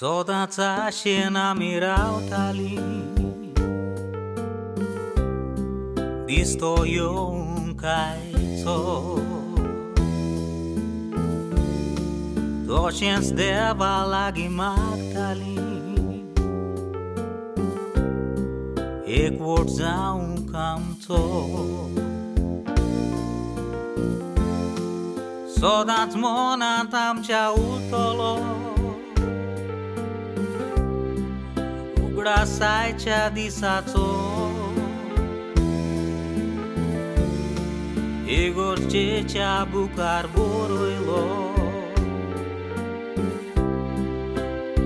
ცოდაც აშენა მირავთალი დისტოიონ кайцо დოშენს დევალაგი მაგდალი ეკვორდზა უნკამცო სოდაც მონანტამ ჩაუტოლო उघडा सायच्या दिसाचो एगोरचेच्या बुकार बोरोयलो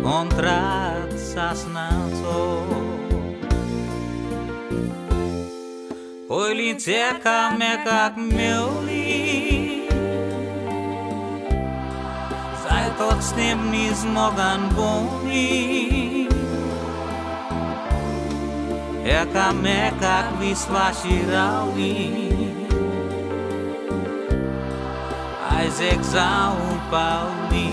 कोंत्रात सासनाचो पयलींच एकामेकाक मेवली Tot snem niz mogan boni Eka meka kvisvashirauni Aiz exau pauni.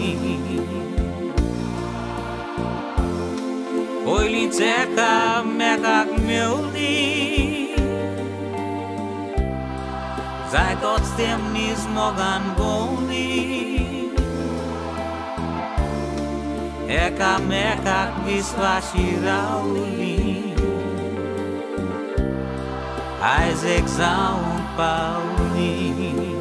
Oi liceka meka kmilni Zaj tot s tem nismogan golni Eka meka kvisvashirauni Isaacson Paulinho.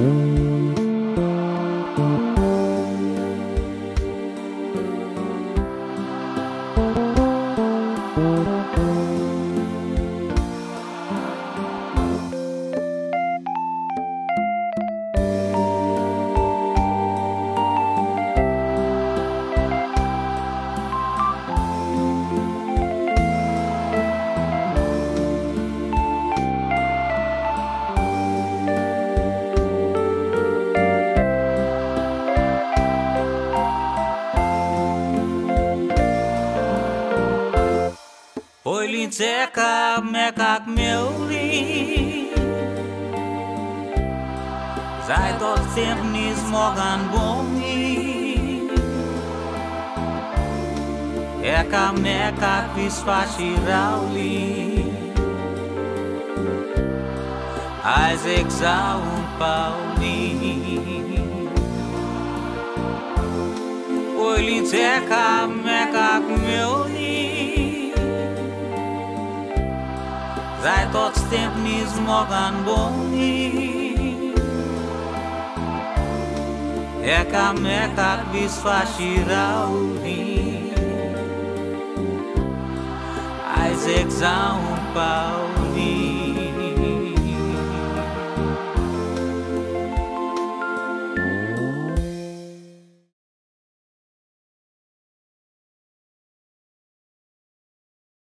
Thank Oi lintzeca, mekak meuli Sei doch zemnis morgan bomi Eka mekak visfashi rauli Isaac Zaun Pauli Oi Godstemnis morgen boni Eka meka visfashira uri Isaac Zaun pauni.